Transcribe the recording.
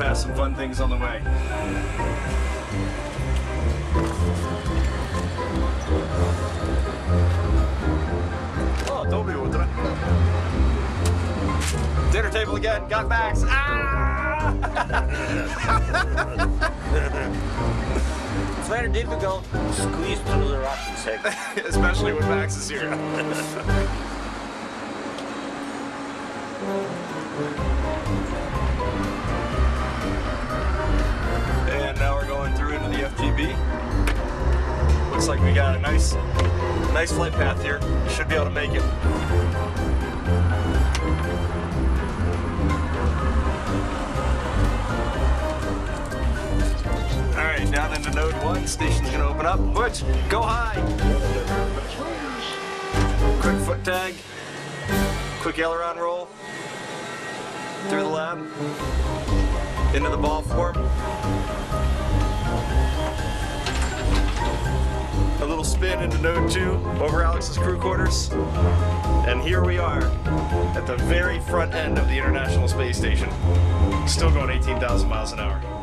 past some fun things on the way. Oh, Toby, what did I? Dinner table again, got Max. Ah! It's very difficult to squeeze through the Russian segment. Especially when Max is here. FGB. Looks like we got a nice, nice flight path here. Should be able to make it. All right, down into node one. Station's gonna open up. Butch, go high. Quick foot tag. Quick aileron roll. Through the lab. Into the ball form. Little spin into node two over Alex's crew quarters. And here we are at the very front end of the International Space Station. Still going 18,000 miles an hour.